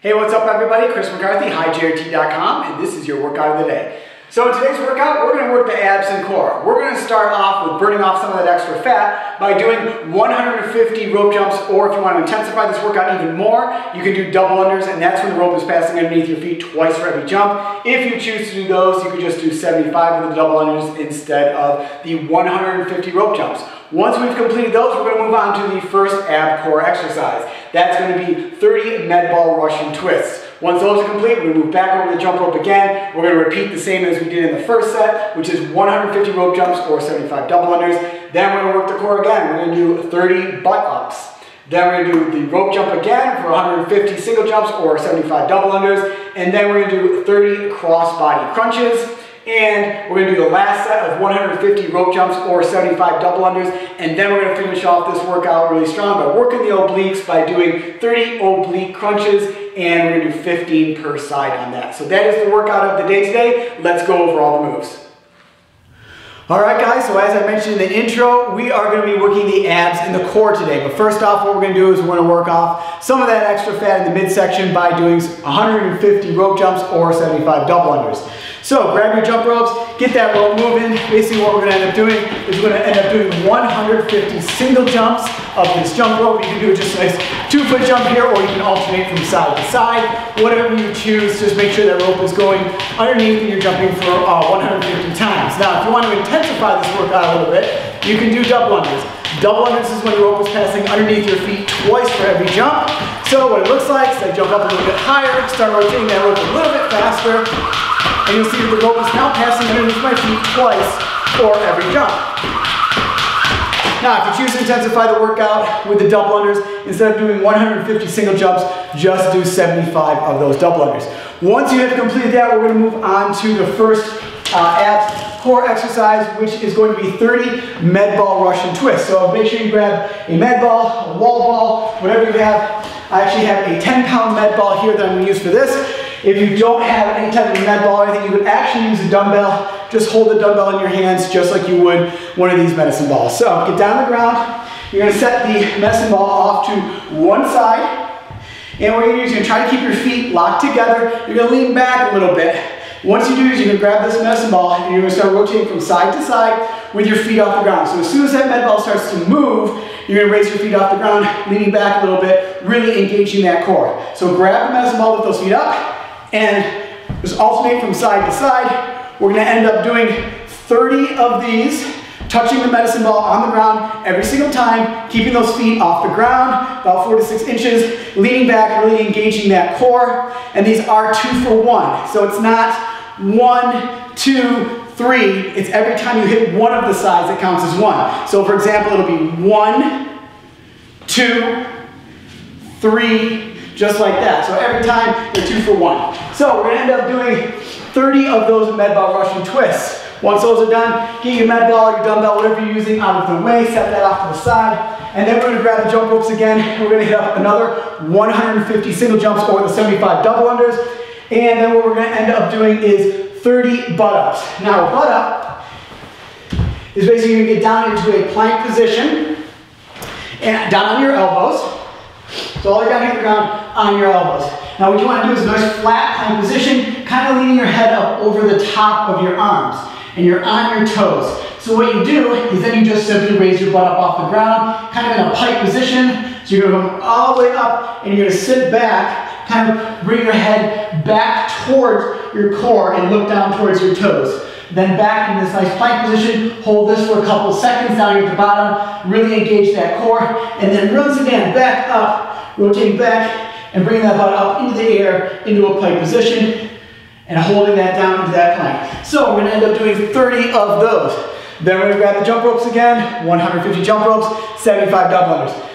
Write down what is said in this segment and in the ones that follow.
Hey, what's up everybody? Chris McCarthy, hijrt.com, and this is your workout of the day. So in today's workout, we're gonna work the abs and core. We're gonna start off with burning off some of that extra fat by doing 150 rope jumps, or if you wanna intensify this workout even more, you can do double unders, and that's when the rope is passing underneath your feet twice for every jump. If you choose to do those, you can just do 75 of the double unders instead of the 150 rope jumps. Once we've completed those, we're gonna move on to the first ab core exercise. That's gonna be 30 med ball Russian twists. Once those are complete, we move back over the jump rope again. We're gonna repeat the same as we did in the first set, which is 150 rope jumps or 75 double unders. Then we're gonna work the core again. We're gonna do 30 butt ups. Then we're gonna do the rope jump again for 150 single jumps or 75 double unders. And then we're gonna do 30 cross body crunches. And we're gonna do the last set of 150 rope jumps or 75 double unders. And then we're gonna finish off this workout really strong by working the obliques by doing 30 oblique crunches and we're gonna do 15 per side on that. So that is the workout of the day today. Let's go over all the moves. All right guys, so as I mentioned in the intro, we are gonna be working the abs and the core today. But first off, what we're gonna do is we're gonna work off some of that extra fat in the midsection by doing 150 rope jumps or 75 double unders. So grab your jump ropes, get that rope moving. Basically what we're gonna end up doing is we're gonna end up doing 150 single jumps of this jump rope. You can do just a nice two foot jump here or you can alternate from side to side. Whatever you choose, just make sure that rope is going underneath and you're jumping for uh, 150 times. Now if you want to intensify this workout a little bit, you can do double unders. Double unders is when the rope is passing underneath your feet twice for every jump. So what it looks like is I jump up a little bit higher, start rotating that rope a little bit faster, and you'll see that the rope is now passing underneath my feet twice for every jump. Now, if you choose to intensify the workout with the double unders, instead of doing 150 single jumps, just do 75 of those double unders. Once you have completed that, we're gonna move on to the first uh, abs core exercise, which is going to be 30 med ball Russian twists. So make sure you grab a med ball, a wall ball, whatever you have. I actually have a 10 pound med ball here that I'm gonna use for this. If you don't have any type of med ball or anything, you could actually use a dumbbell. Just hold the dumbbell in your hands just like you would one of these medicine balls. So get down on the ground. You're gonna set the medicine ball off to one side. And what you're gonna do is you're gonna try to keep your feet locked together. You're gonna lean back a little bit. Once you do is you're gonna grab this medicine ball and you're gonna start rotating from side to side with your feet off the ground. So as soon as that med ball starts to move, you're gonna raise your feet off the ground, leaning back a little bit, really engaging that core. So grab the medicine ball with those feet up, and just alternate from side to side. We're gonna end up doing 30 of these, touching the medicine ball on the ground every single time, keeping those feet off the ground, about four to six inches, leaning back, really engaging that core. And these are two for one. So it's not one, two, three. It's every time you hit one of the sides that counts as one. So for example, it'll be one, two, three, just like that. So every time, they're two for one. So we're gonna end up doing 30 of those med ball Russian twists. Once those are done, get your med ball, your dumbbell, whatever you're using out of the way, set that off to the side. And then we're gonna grab the jump ropes again. We're gonna hit up another 150 single jumps or the 75 double unders. And then what we're gonna end up doing is 30 butt ups. Now a butt up is basically gonna get down into a plank position and down on your elbows. So all down here to the ground on your elbows. Now what you want to do is a nice flat plank position, kind of leaning your head up over the top of your arms. And you're on your toes. So what you do is then you just simply raise your butt up off the ground, kind of in a pike position. So you're going to come all the way up and you're going to sit back, kind of bring your head back towards your core and look down towards your toes. Then back in this nice plank position, hold this for a couple seconds down here at the bottom, really engage that core, and then once again, back up, rotating back and bringing that butt up into the air into a pike position and holding that down into that plank. So we're gonna end up doing 30 of those. Then we're gonna grab the jump ropes again, 150 jump ropes, 75 double unders.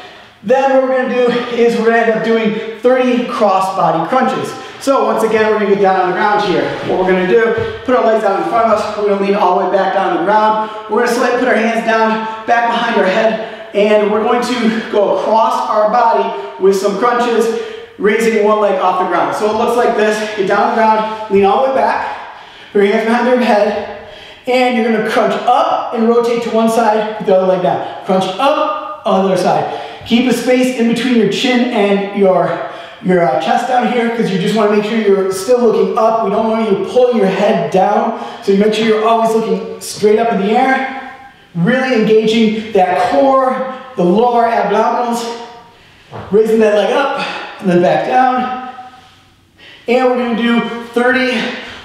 Then what we're gonna do is we're gonna end up doing 30 cross body crunches. So once again, we're gonna get down on the ground here. What we're gonna do, put our legs out in front of us, we're gonna lean all the way back down on the ground. We're gonna slightly put our hands down, back behind our head, and we're going to go across our body with some crunches, raising one leg off the ground. So it looks like this, get down on the ground, lean all the way back, bring your hands behind your head, and you're gonna crunch up and rotate to one side, put the other leg down. Crunch up, other side. Keep a space in between your chin and your your uh, chest down here because you just want to make sure you're still looking up. We don't want you to pull your head down. So you make sure you're always looking straight up in the air. Really engaging that core, the lower abdominals. Raising that leg up and then back down. And we're to do 30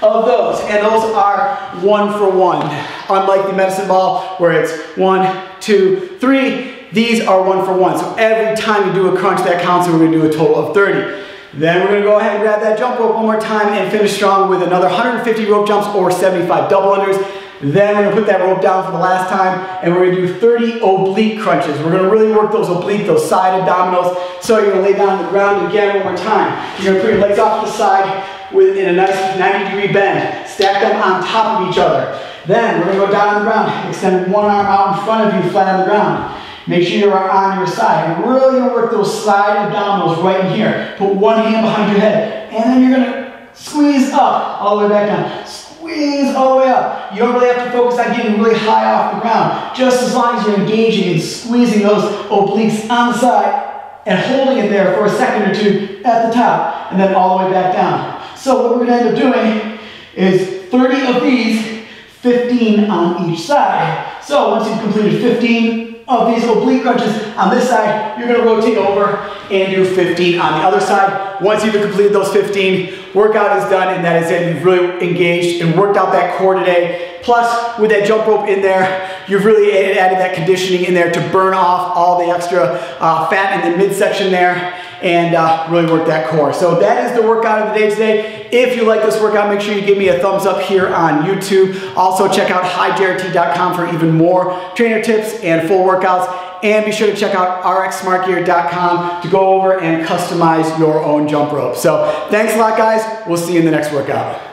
of those. And those are one for one. Unlike the medicine ball where it's one, two, three, these are one for one. So every time you do a crunch that counts and we're gonna do a total of 30. Then we're gonna go ahead and grab that jump rope one more time and finish strong with another 150 rope jumps or 75 double unders. Then we're gonna put that rope down for the last time and we're gonna do 30 oblique crunches. We're gonna really work those oblique, those side abdominals. So you're gonna lay down on the ground again one more time. You're gonna put your legs off to the side with, in a nice 90 degree bend. Stack them on top of each other. Then we're gonna go down on the ground. Extend one arm out in front of you, flat on the ground. Make sure you're on your side. And really gonna work those side abdominals right in here. Put one hand behind your head. And then you're gonna squeeze up all the way back down. Squeeze all the way up. You don't really have to focus on getting really high off the ground. Just as long as you're engaging and squeezing those obliques on the side and holding it there for a second or two at the top and then all the way back down. So what we're gonna end up doing is 30 of these, 15 on each side. So once you've completed 15, of these oblique crunches on this side, you're gonna rotate over and do 15 on the other side. Once you've completed those 15, workout is done and that is it. You've really engaged and worked out that core today. Plus, with that jump rope in there, you've really added that conditioning in there to burn off all the extra uh, fat in the midsection there and uh, really work that core. So that is the workout of the day today. If you like this workout, make sure you give me a thumbs up here on YouTube. Also check out hijrt.com for even more trainer tips and full workouts. And be sure to check out rxsmartgear.com to go over and customize your own jump rope. So thanks a lot guys. We'll see you in the next workout.